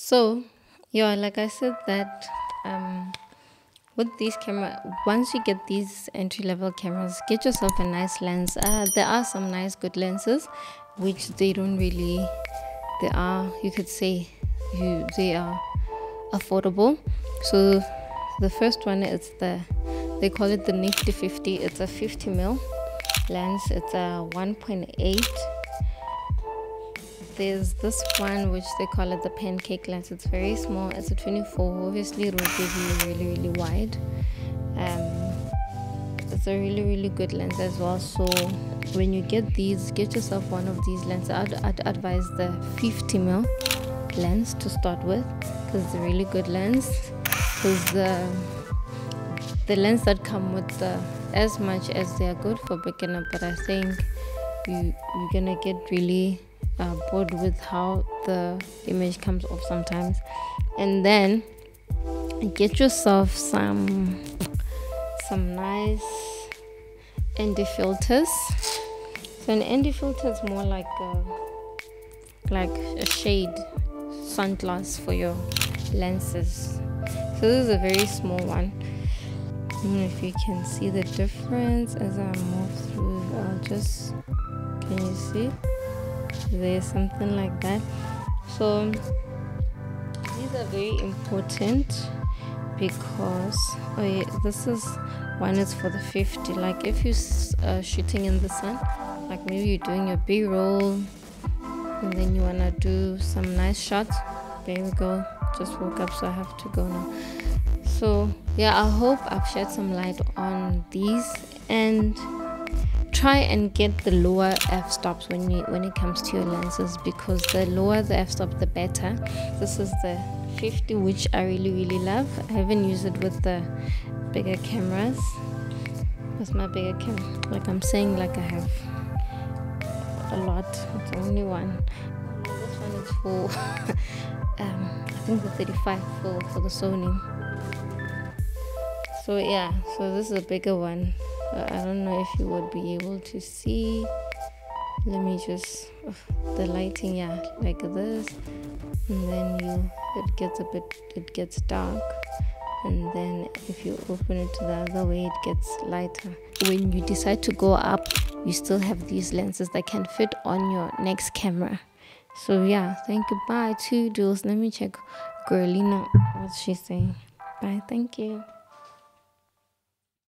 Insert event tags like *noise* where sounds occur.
so yeah like i said that um with these camera once you get these entry level cameras get yourself a nice lens. Uh, there are some nice good lenses which they don't really they are you could say you they are affordable. So the first one is the they call it the nifty 50 it's a 50 mil lens. It's a 1.8 there's this one which they call it the pancake lens. It's very small it's a 24 obviously it will give you really really wide um, it's a really really good lens as well. So when you get these get yourself one of these lenses. I'd, I'd advise the 50 mil lens to start with because it's a really good lens. Because the the lens that come with the as much as they are good for beginner but i think you you're gonna get really uh, bored with how the image comes off sometimes. And then get yourself some some nice ND filters. So an ND filter is more like a like a shade sunglass for your lenses. So this is a very small one. I don't know if you can see the difference as I move through. I'll just can you see there's something like that. So these are very important because oh yeah, this is one is for the 50 like if you're uh, shooting in the sun like maybe you're doing your b-roll and then you want to do some nice shots there we go. Just woke up so i have to go now. So yeah i hope i've shed some light on these and try and get the lower f-stops when you when it comes to your lenses because the lower the f-stop the better. This is the 50 which i really really love. I haven't used it with the bigger cameras. With my bigger camera like i'm saying like i have a lot. It's only one. This one is for *laughs* um i think the 35 for for the sony. So yeah so this is a bigger one Uh, I don't know if you would be able to see. Let me just uh, the lighting yeah like this. And then you it gets a bit it gets dark. And then if you open it the other way it gets lighter. When you decide to go up you still have these lenses that can fit on your next camera. So yeah thank you. Bye two duels let me check girlina what's she saying. Bye thank you